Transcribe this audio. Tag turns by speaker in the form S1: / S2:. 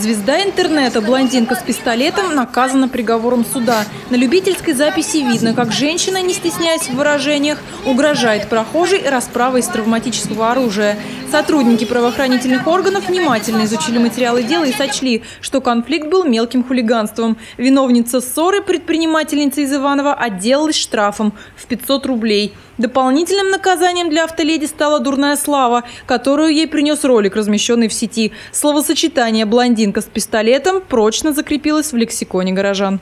S1: Звезда интернета, блондинка с пистолетом, наказана приговором суда. На любительской записи видно, как женщина, не стесняясь в выражениях, угрожает прохожей расправой из травматического оружия. Сотрудники правоохранительных органов внимательно изучили материалы дела и сочли, что конфликт был мелким хулиганством. Виновница ссоры, предпринимательница из Иванова, отделалась штрафом в 500 рублей. Дополнительным наказанием для автоледи стала дурная слава, которую ей принес ролик, размещенный в сети. Словосочетание «блондинка с пистолетом» прочно закрепилось в лексиконе горожан.